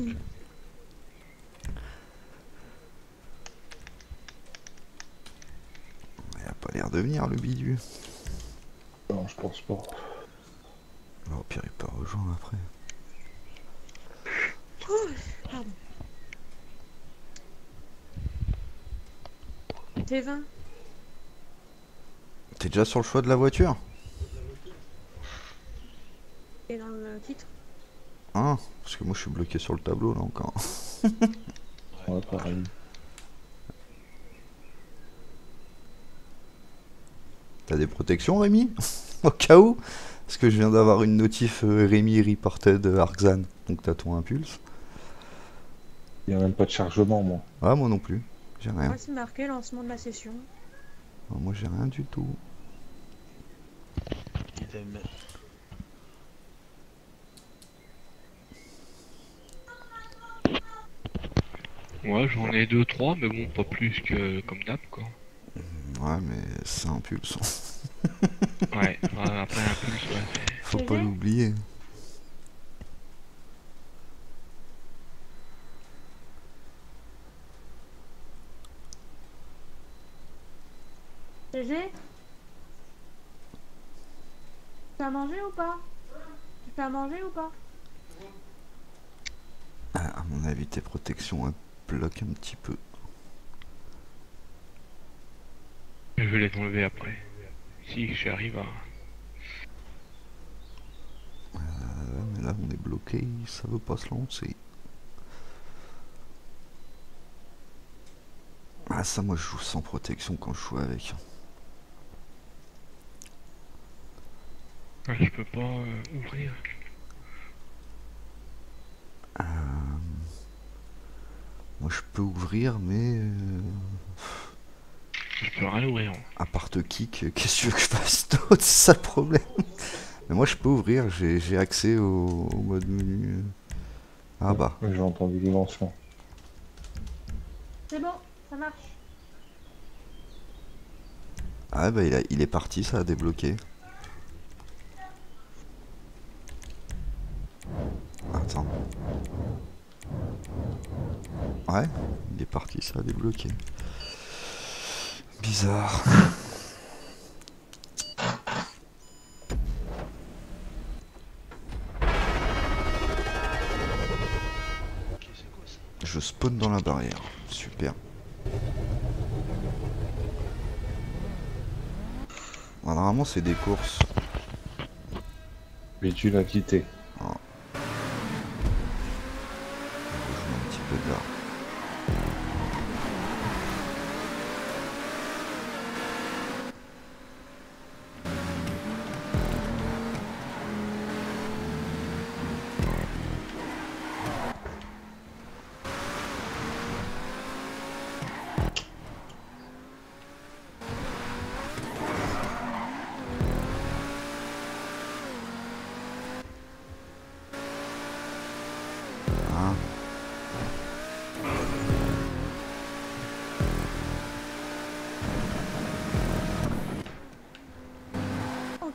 Il a pas l'air de venir le bidu. Non, je pense pas. Bah, au pire, il peut rejoindre après. Pardon. T20 T'es déjà sur le choix de la voiture? Est dans le titre? Hein? Parce que moi je suis bloqué sur le tableau là encore. Ouais, pareil. T'as des protections Rémi? Au cas où? Parce que je viens d'avoir une notif euh, Rémi reported Arxan. Donc t'as ton impulse. Il n'y a même pas de chargement, moi. Ah moi non plus. J'ai rien. Moi, c'est marqué lancement de la session. Moi j'ai rien du tout. Ouais, j'en ai deux, trois, mais bon, pas plus que comme d'hab, quoi. Ouais mais c'est un pulse. Ouais, ouais, après un pulse, ouais. Faut pas l'oublier. GG Tu as mangé ou pas? À manger ou pas? Ah, à mon avis tes protections elles bloquent un petit peu. Je vais les enlever après. Si j'arrive à. Mais là on est bloqué, ça veut pas se lancer. Ah ça moi je joue sans protection quand je joue avec. Ah, Je peux pas euh, ouvrir. Moi je peux ouvrir mais euh, Je peux rien ouvrir. à part te kick, euh, qu'est-ce que tu veux que je fasse d'autre? C'est ça le problème. Mais moi je peux ouvrir, j'ai j'ai accès au, au mode menu. Ah bah, J'ai entendu dimension. C'est bon, ça marche. ah bah il, a- il est parti, ça a débloqué. Ouais, il est parti, ça a débloqué. Bizarre. Je spawn dans la barrière. Super. Ah, Normalement, c'est des courses. Mais tu l'as quitté.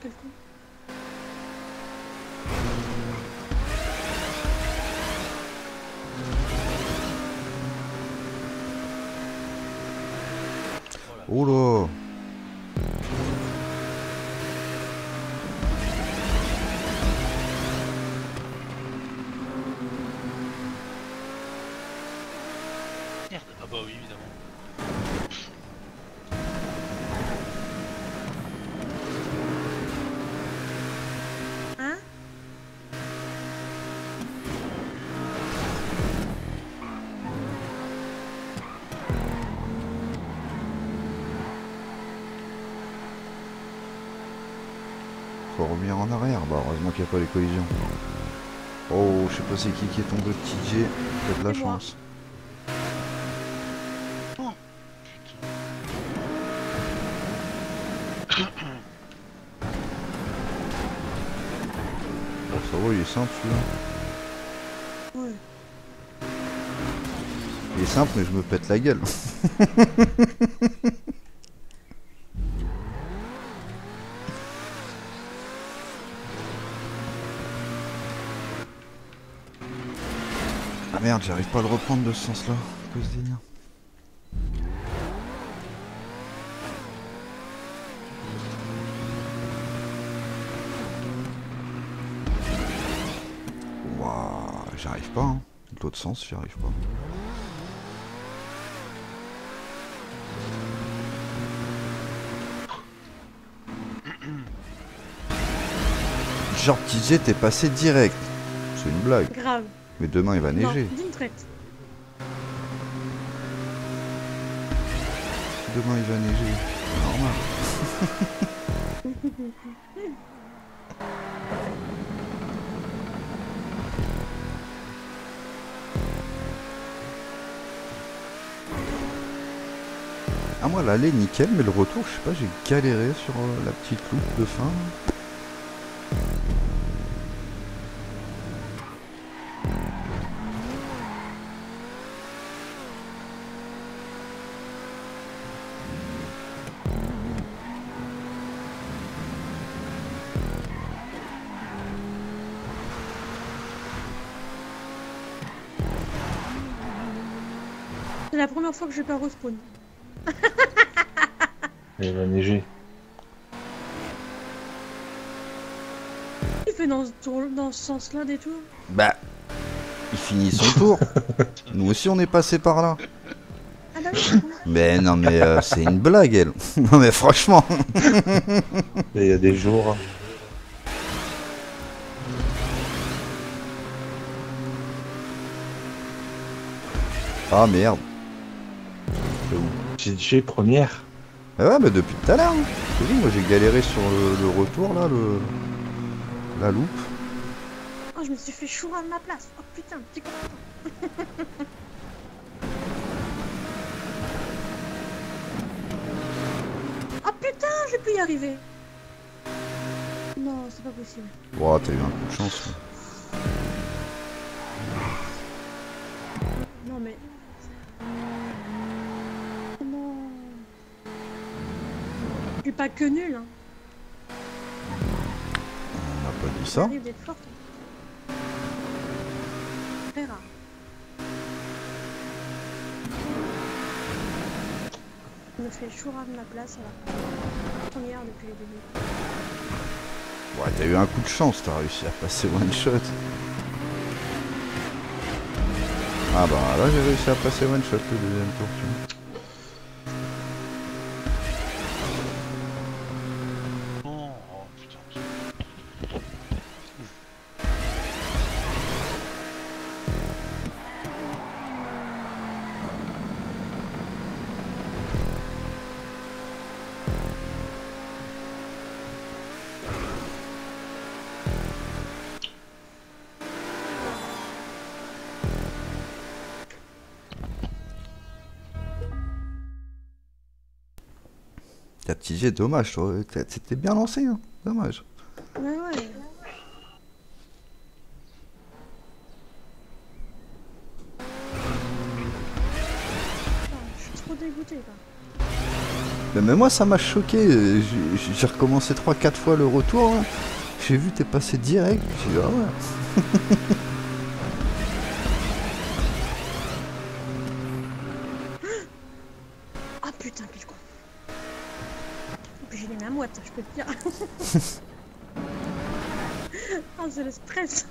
Oh, quel con. Oh là Merde. Ah bah oui, évidemment. Revenir en arrière. Bah, heureusement qu'il n'y a pas les collisions. Oh, je sais pas c'est qui qui est tombé, petit J. T'as de la chance. Bon, ça va, il est simple celui-là. Ouais. Il est simple, mais je me pète la gueule. j'arrive pas à le reprendre de ce sens-là. Que ce délire. Ouah, j'arrive pas. Hein. De l'autre sens, j'y arrive pas. Genre, disais, t'es passé direct. C'est une blague. Grave. Mais demain, il va Non, neiger. d'une traite. Demain, il va neiger. Normal. Ah moi l'aller nickel mais le retour je sais pas j'ai galéré sur euh, la petite loupe de fin. C'est la première fois que je pars au spawn. Il va neiger. Il fait dans ce, tour- dans ce sens-là des tours. Bah il finit son tour. Nous aussi on est passé par là. Ah bah oui. Mais non mais euh, c'est une blague elle. non mais franchement. Il y a des jours. Ah merde. J'ai j'ai première. Ah ouais mais depuis tout à l'heure. hein. Je te dis, moi j'ai galéré sur le, le retour là, le la loupe. Oh, je me suis fait chourer de ma place. Oh putain, petit con. oh putain, je vais plus y arriver. Non, c'est pas possible. Wow, t'as eu un coup de chance. là. Pas que nul, hein. On n'a pas dit Ça arrive d'être forte. Très rare. Je me fais choura de ma place là. Première depuis le début. Ouais, t'as eu un coup de chance, t'as réussi à passer one shot. Ah bah là j'ai réussi à passer one shot le deuxième tour. Dommage, t'étais bien lancé, hein. dommage. Ouais, ouais. Putain, Je suis trop dégoûté là. Mais même moi ça m'a choqué, j'ai j'ai recommencé 3-4 fois le retour. hein. J'ai vu t'es passé direct, j'ai dit ah ouais. watts, je peux te dire. ah, c'est le stress.